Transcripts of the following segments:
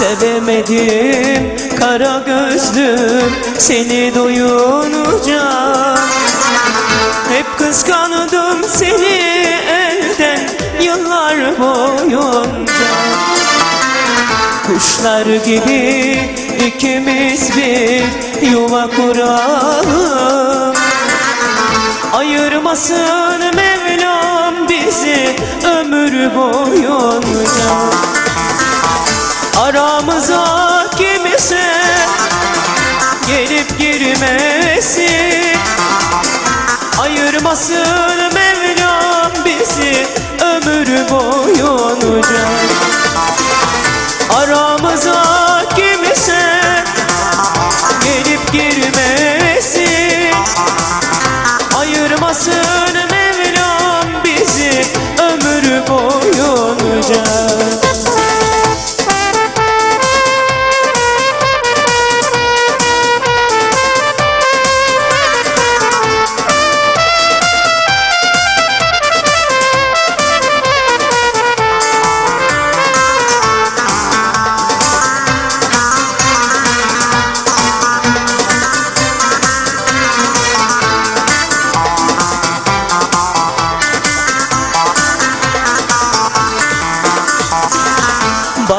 Sevemedim. Kara gözlüm seni doyunca Hep kıskandım seni elden yıllar boyunca. Kuşlar gibi ikimiz bir yuva kuralım. Ayırmasın Mevlam bizi ömür boyunca girmesin Ayırmasın Mevlam bizi ömür boyunca. Aramıza kimse gelip girmesin. Ayırmasın Mevlam bizi ömür boyunca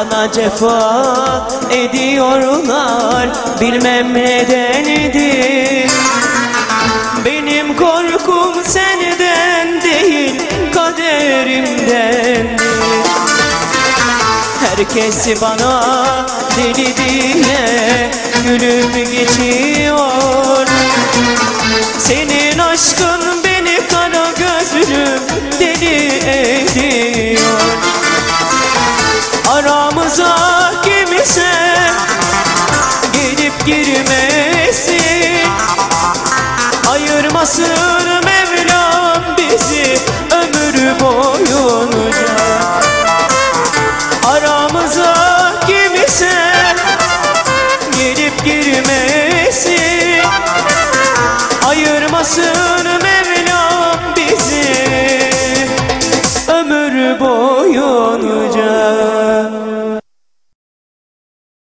Bana cefa ediyorlar. Bilmem nedenidir Benim korkum senden değil Kaderimdendir Herkes bana deli diye Gülüp geçiyor. Senin aşkın beni kara gözlüm Ayırmasın Mevlam bizi ömür boyunca